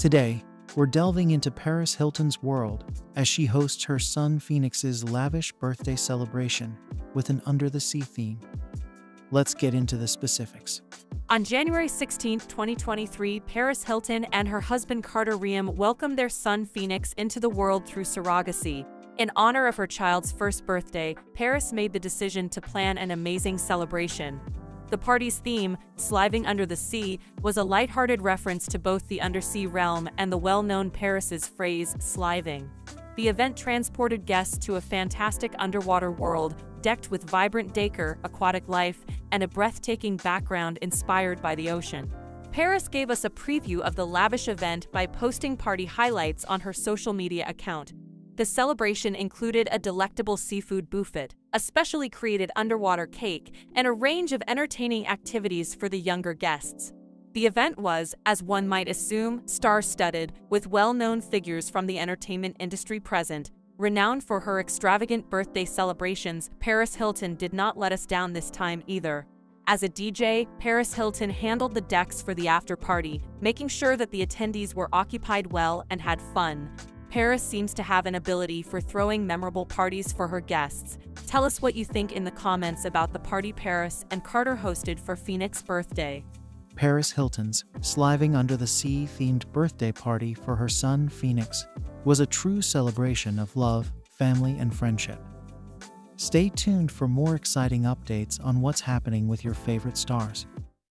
Today, we're delving into Paris Hilton's world as she hosts her son Phoenix's lavish birthday celebration with an under the sea theme. Let's get into the specifics. On January 16, 2023, Paris Hilton and her husband Carter Reum welcomed their son Phoenix into the world through surrogacy. In honor of her child's first birthday, Paris made the decision to plan an amazing celebration. The party's theme, Sliving Under the Sea, was a lighthearted reference to both the undersea realm and the well-known Paris's phrase, sliving. The event transported guests to a fantastic underwater world, decked with vibrant decor, aquatic life, and a breathtaking background inspired by the ocean. Paris gave us a preview of the lavish event by posting party highlights on her social media account. The celebration included a delectable seafood buffet, a specially created underwater cake, and a range of entertaining activities for the younger guests. The event was, as one might assume, star-studded, with well-known figures from the entertainment industry present. Renowned for her extravagant birthday celebrations, Paris Hilton did not let us down this time either. As a DJ, Paris Hilton handled the decks for the after-party, making sure that the attendees were occupied well and had fun. Paris seems to have an ability for throwing memorable parties for her guests. Tell us what you think in the comments about the party Paris and Carter hosted for Phoenix's birthday. Paris Hilton's Sliving Under the Sea themed birthday party for her son Phoenix was a true celebration of love, family, and friendship. Stay tuned for more exciting updates on what's happening with your favorite stars.